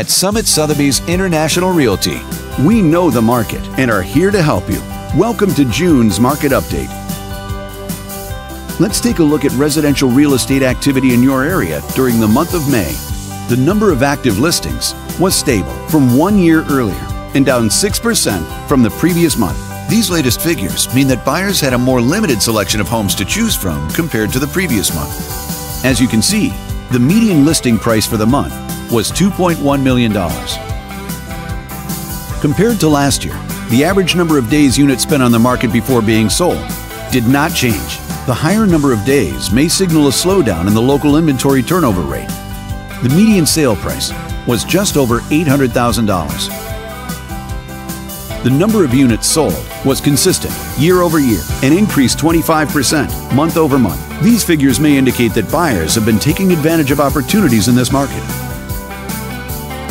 at Summit Sotheby's International Realty. We know the market and are here to help you. Welcome to June's Market Update. Let's take a look at residential real estate activity in your area during the month of May. The number of active listings was stable from one year earlier and down 6% from the previous month. These latest figures mean that buyers had a more limited selection of homes to choose from compared to the previous month. As you can see, the median listing price for the month was $2.1 million. Compared to last year, the average number of days units spent on the market before being sold did not change. The higher number of days may signal a slowdown in the local inventory turnover rate. The median sale price was just over $800,000. The number of units sold was consistent year over year and increased 25% month over month. These figures may indicate that buyers have been taking advantage of opportunities in this market.